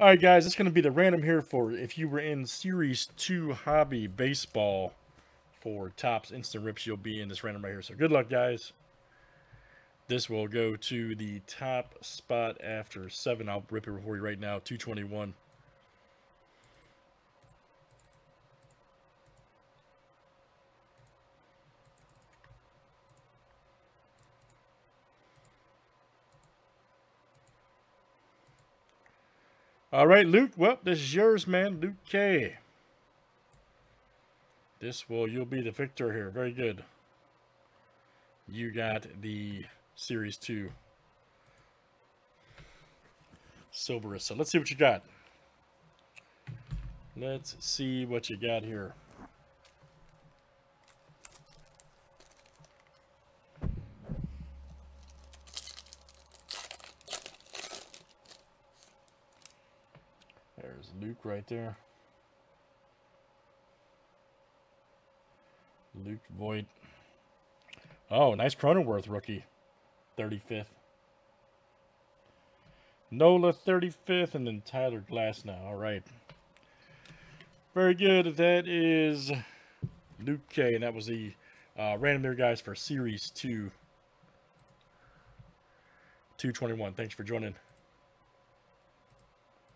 All right, guys, it's going to be the random here for if you were in Series 2 Hobby Baseball for Topps Instant Rips, you'll be in this random right here. So good luck, guys. This will go to the top spot after 7. I'll rip it for you right now, 221. All right, Luke. Well, this is yours, man. Luke K. This will, you'll be the victor here. Very good. You got the Series 2 Silverus. So let's see what you got. Let's see what you got here. There's Luke right there. Luke Voit. Oh, nice Cronenworth rookie. 35th. Nola 35th and then Tyler Glasnow. All right. Very good. That is Luke K. And that was the uh, random there, guys, for Series 2. 221. Thanks for joining.